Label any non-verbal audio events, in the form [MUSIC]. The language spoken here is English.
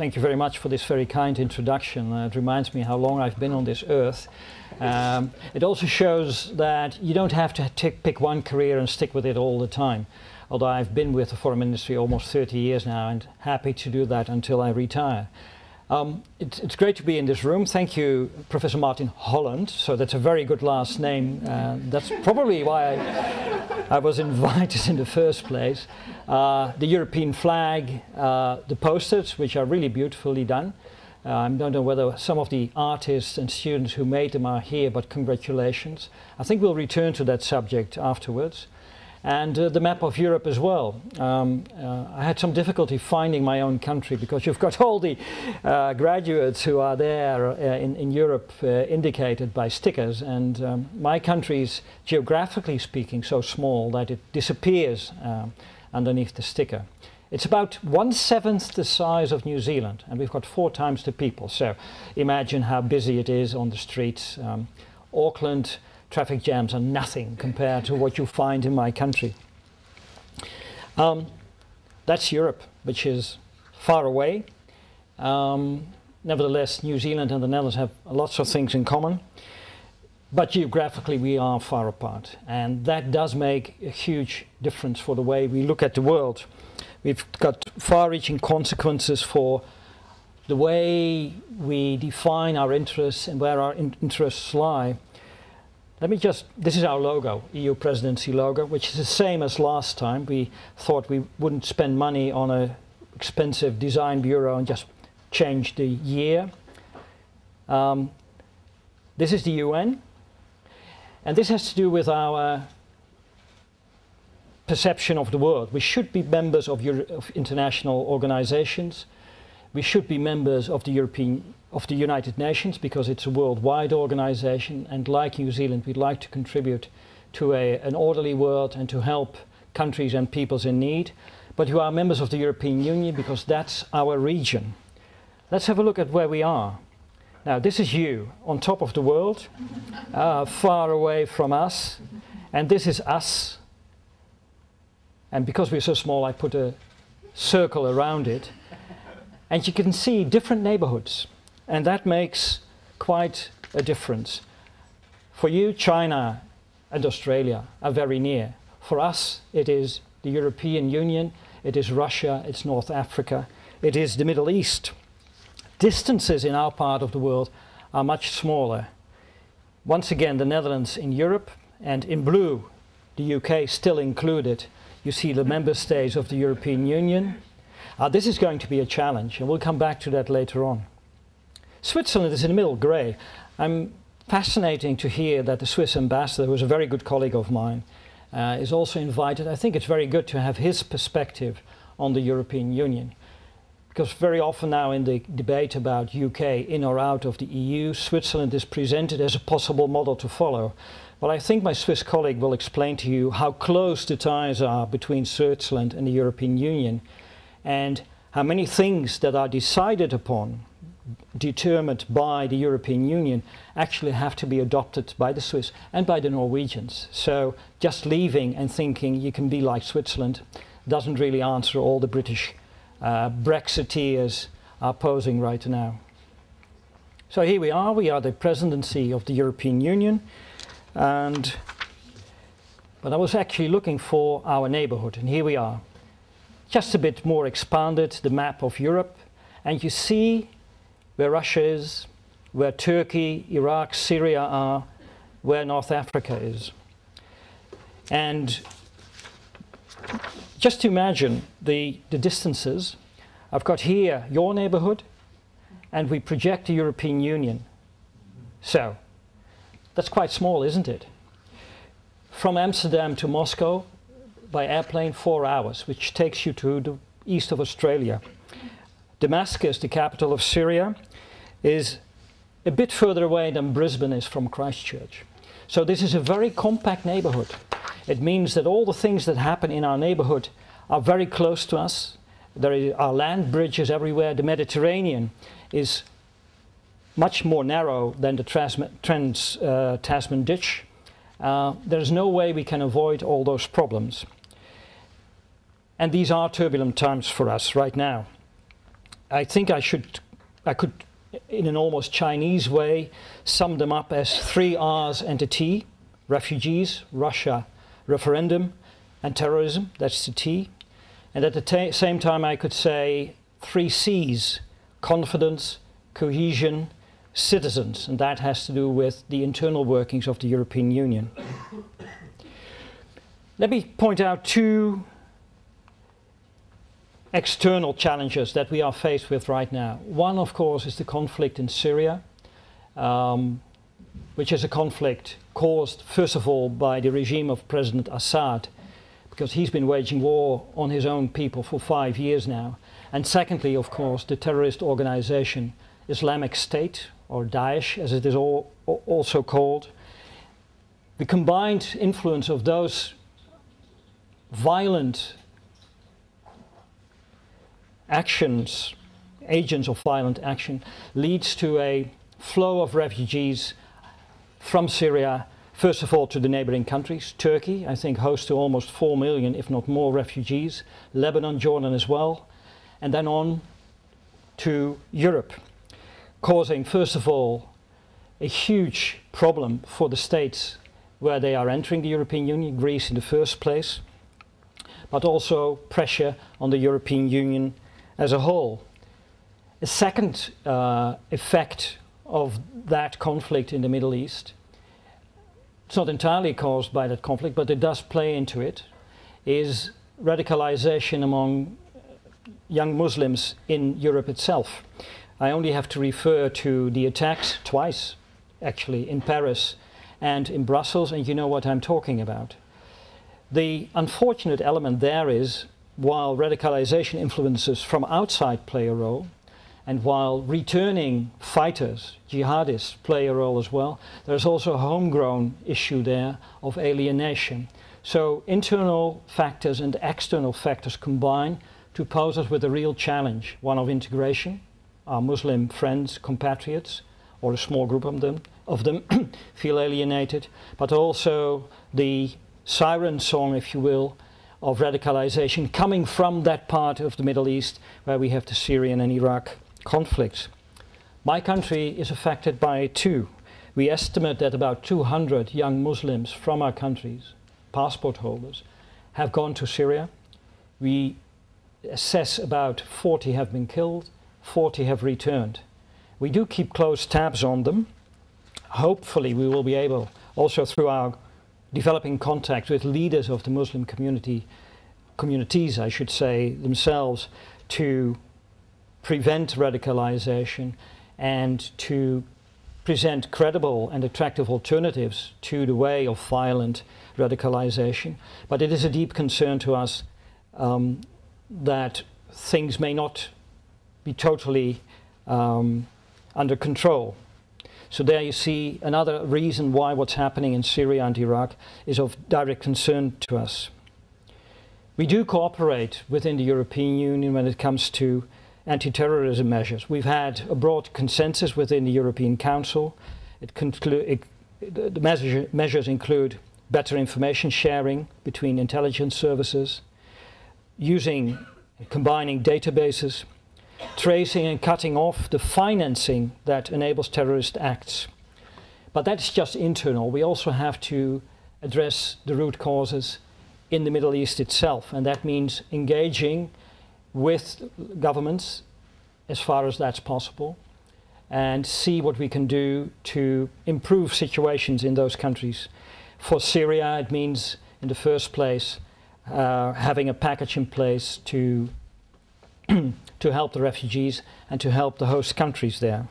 thank you very much for this very kind introduction. Uh, it reminds me how long I've been on this earth. Um, it also shows that you don't have to pick one career and stick with it all the time. Although I've been with the foreign ministry almost 30 years now and happy to do that until I retire. Um, it, it's great to be in this room. Thank you, Professor Martin Holland. So that's a very good last name. Uh, that's probably why I, I, was invited [LAUGHS] in the first place. Uh, the European flag, uh, the posters, which are really beautifully done. Uh, I don't know whether some of the artists and students who made them are here, but congratulations. I think we'll return to that subject afterwards and uh, the map of Europe as well. Um, uh, I had some difficulty finding my own country because you've got all the uh, graduates who are there uh, in, in, Europe uh, indicated by stickers, and um, my country is geographically speaking so small that it disappears um, underneath the sticker. It's about one seventh the size of New Zealand, and we've got four times the people. So imagine how busy it is on the streets. Um, Auckland traffic jams are nothing compared to what you find in my country. Um, that's Europe, which is far away. Um, nevertheless, New Zealand and the Netherlands have lots of things in common. But geographically, we are far apart. And that does make a huge difference for the way we look at the world. We've got far reaching consequences for the way we define our interests and where our in interests lie. Let me just, this is our logo, EU presidency logo, which is the same as last time. We thought we wouldn't spend money on an expensive design bureau and just change the year. Um, this is the UN, and this has to do with our perception of the world. We should be members of, Euro of international organizations. We should be members of the European of the United Nations because it's a worldwide organization and like New Zealand we'd like to contribute to a, an orderly world and to help countries and peoples in need. But you are members of the European Union because that's our region. Let's have a look at where we are. Now this is you on top of the world, [LAUGHS] uh, far away from us, and this is us. And because we're so small I put a circle around it. And you can see different neighborhoods. And that makes quite a difference. For you, China and Australia are very near. For us, it is the European Union, it is Russia, it's North Africa, it is the Middle East. Distances in our part of the world are much smaller. Once again, the Netherlands in Europe, and in blue, the UK still included. You see the member states of the European Union. Uh, this is going to be a challenge, and we'll come back to that later on. Switzerland is in the middle, grey. I'm fascinating to hear that the Swiss ambassador, who is a very good colleague of mine, uh, is also invited. I think it's very good to have his perspective on the European Union. Because very often now in the debate about UK in or out of the EU, Switzerland is presented as a possible model to follow. Well, I think my Swiss colleague will explain to you how close the ties are between Switzerland and the European Union and how many things that are decided upon determined by the European Union actually have to be adopted by the Swiss and by the Norwegians. So just leaving and thinking you can be like Switzerland doesn't really answer all the British uh, Brexiteers are posing right now. So here we are, we are the presidency of the European Union and but I was actually looking for our neighborhood and here we are. Just a bit more expanded, the map of Europe and you see where Russia is, where Turkey, Iraq, Syria are, where North Africa is. And just to imagine the, the distances, I've got here your neighborhood, and we project the European Union. So, that's quite small, isn't it? From Amsterdam to Moscow, by airplane, four hours, which takes you to the east of Australia. Damascus, the capital of Syria, is a bit further away than Brisbane is from Christchurch. So this is a very compact neighborhood. It means that all the things that happen in our neighborhood are very close to us. There are land bridges everywhere. The Mediterranean is much more narrow than the Trans uh, Tasman Ditch. Uh, there's no way we can avoid all those problems. And these are turbulent times for us right now. I think I should, I could, in an almost Chinese way, sum them up as three R's and a T: refugees, Russia, referendum, and terrorism. That's the T. And at the same time, I could say three C's: confidence, cohesion, citizens, and that has to do with the internal workings of the European Union. Let me point out two external challenges that we are faced with right now. One, of course, is the conflict in Syria, um, which is a conflict caused, first of all, by the regime of President Assad, because he's been waging war on his own people for five years now. And secondly, of course, the terrorist organization Islamic State, or Daesh as it is all, also called. The combined influence of those violent actions, agents of violent action, leads to a flow of refugees from Syria, first of all to the neighboring countries. Turkey, I think, hosts to almost 4 million, if not more, refugees. Lebanon, Jordan as well. And then on to Europe causing, first of all, a huge problem for the states where they are entering the European Union, Greece in the first place, but also pressure on the European Union as a whole. A second uh, effect of that conflict in the Middle East, it's not entirely caused by that conflict, but it does play into it, is radicalization among young Muslims in Europe itself. I only have to refer to the attacks twice, actually, in Paris and in Brussels, and you know what I'm talking about. The unfortunate element there is while radicalization influences from outside play a role, and while returning fighters, jihadists, play a role as well, there's also a homegrown issue there of alienation. So internal factors and external factors combine to pose us with a real challenge, one of integration, our Muslim friends, compatriots, or a small group of them, of them [CLEARS THROAT] feel alienated, but also the siren song, if you will, of radicalization coming from that part of the Middle East where we have the Syrian and Iraq conflicts. My country is affected by too. We estimate that about 200 young Muslims from our countries, passport holders, have gone to Syria. We assess about 40 have been killed 40 have returned. We do keep close tabs on them. Hopefully we will be able, also through our developing contact with leaders of the Muslim community, communities I should say, themselves, to prevent radicalization and to present credible and attractive alternatives to the way of violent radicalization. But it is a deep concern to us um, that things may not be totally um, under control. So there you see another reason why what's happening in Syria and Iraq is of direct concern to us. We do cooperate within the European Union when it comes to anti-terrorism measures. We've had a broad consensus within the European Council. It it, the measure, measures include better information sharing between intelligence services, using combining databases, tracing and cutting off the financing that enables terrorist acts. But that's just internal. We also have to address the root causes in the Middle East itself, and that means engaging with governments as far as that's possible and see what we can do to improve situations in those countries. For Syria, it means, in the first place, uh, having a package in place to [CLEARS THROAT] to help the refugees and to help the host countries there.